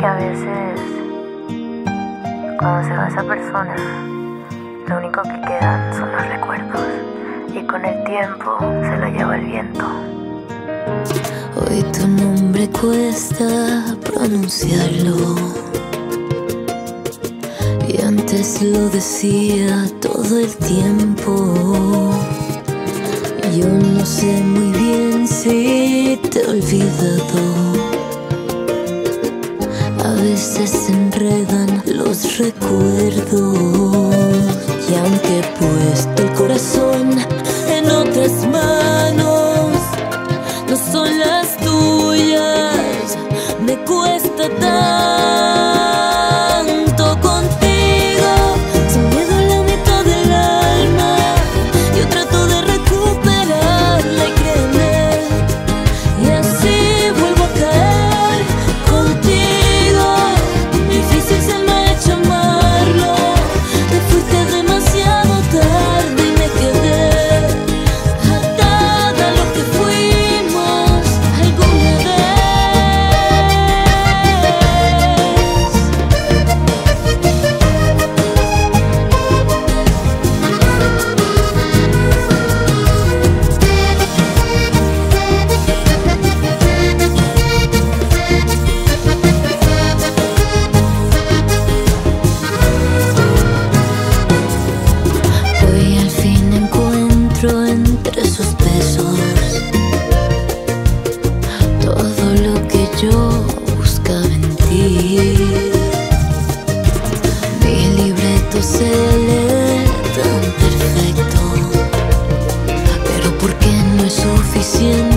que a veces cuando se va esa persona, lo único que quedan son los recuerdos y con el tiempo se lo lleva el viento. Hoy tu nombre cuesta pronunciarlo. Y antes lo decía todo el tiempo. Yo no sé muy bien si te he olvidado. Veces enredan los recuerdos. Y aunque he puesto el corazón en otras manos, no son las tuyas. Me cuesta tanto. siento